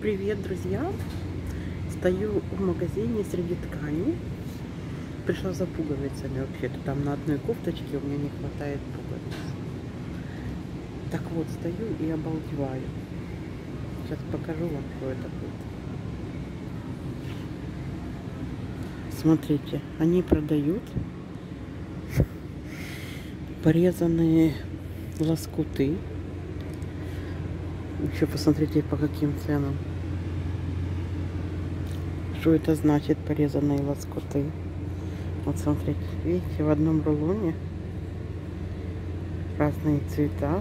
Привет, друзья! Стою в магазине среди тканей. Пришла за пуговицами вообще-то. Там на одной кофточке у меня не хватает пуговиц. Так вот, стою и обалдеваю. Сейчас покажу вам, что это будет. Смотрите, они продают порезанные лоскуты. Еще посмотрите, по каким ценам. Что это значит, порезанные лоскуты? Вот смотрите, видите, в одном рулоне разные цвета.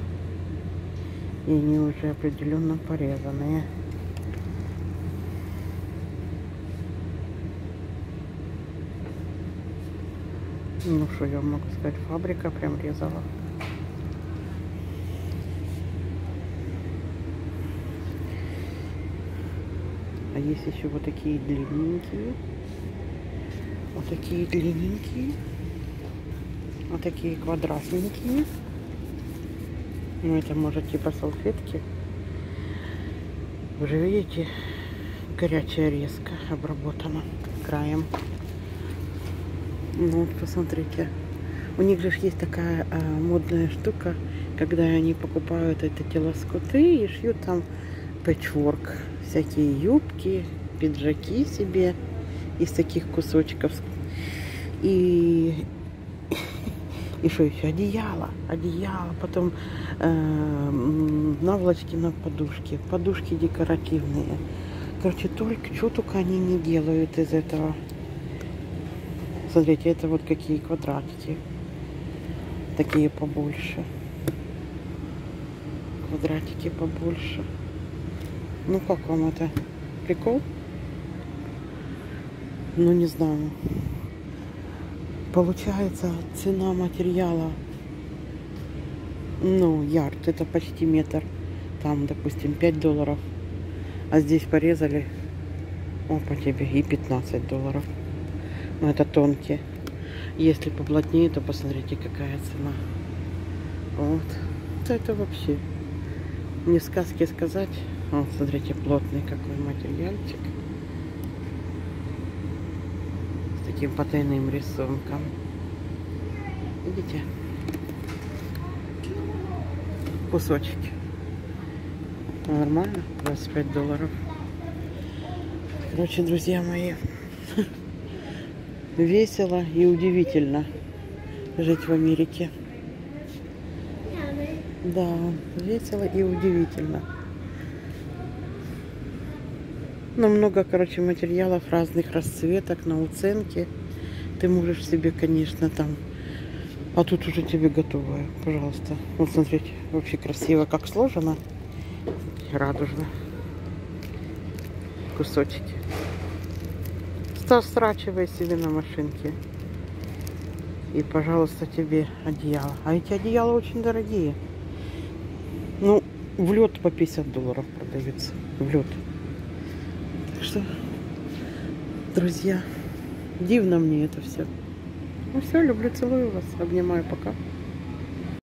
И они уже определенно порезанные. Ну, что я могу сказать, фабрика прям резала. А есть еще вот такие длинненькие. Вот такие длинненькие. Вот такие квадратненькие. Ну, это может типа салфетки. Уже видите, горячая резко обработана краем. Ну, посмотрите. У них же есть такая а, модная штука, когда они покупают эти лоскуты и шьют там пэтчворк всякие юбки, пиджаки себе из таких кусочков. И и что еще? Одеяло, одеяло, потом э, наволочки на подушке, подушки декоративные. Короче, только что только они не делают из этого. Смотрите, это вот какие квадратики. Такие побольше. Квадратики побольше. Ну как вам это? Прикол? Ну не знаю. Получается цена материала. Ну, ярд, это почти метр. Там, допустим, 5 долларов. А здесь порезали. О, по тебе и 15 долларов. Но это тонкие. Если поплотнее, то посмотрите, какая цена. Вот. Это вообще не сказки сказать. Вот, смотрите, плотный какой материальчик. С таким потайным рисунком. Видите? Кусочки. Нормально? 25 долларов. Короче, друзья мои, весело и удивительно жить в Америке. Да, весело и удивительно. Но много, короче, материалов разных расцветок на уценке. Ты можешь себе, конечно, там... А тут уже тебе готовое, пожалуйста. Вот смотрите, вообще красиво как сложено. Радужно. Кусочки. Страчивай себе на машинке. И, пожалуйста, тебе одеяло. А эти одеяла очень дорогие. Ну, в лед по 50 долларов продается. В лед что, друзья, дивно мне это все. Ну все, люблю, целую вас, обнимаю, пока.